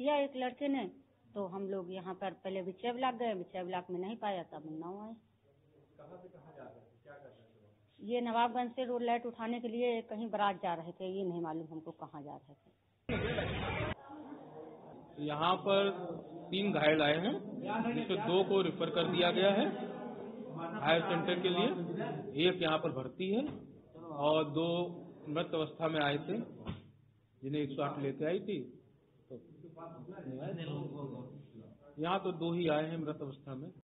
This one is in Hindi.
किया एक लड़के ने तो हम लोग यहाँ पर पहले बिछिया ब्लाक गए बिछिया ब्लाक में नहीं पाया तब उन्नाव आए। ये नवाबगंज से रोड लाइट उठाने के लिए कहीं बारात जा रहे थे ये नहीं मालूम हमको कहाँ जा रहे थे। यहाँ पर तीन घायल आए हैं जिसमें दो को रिफर कर दिया गया है हायर सेंटर के लिए। एक यहाँ पर भर्ती है और दो मृत अवस्था में आए थे जिन्हें एक सौ आठ लेके आई थी। तो यहाँ तो दो ही आए हैं मृत अवस्था में।